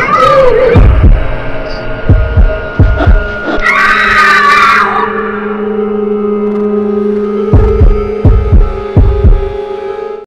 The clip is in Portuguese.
Oh,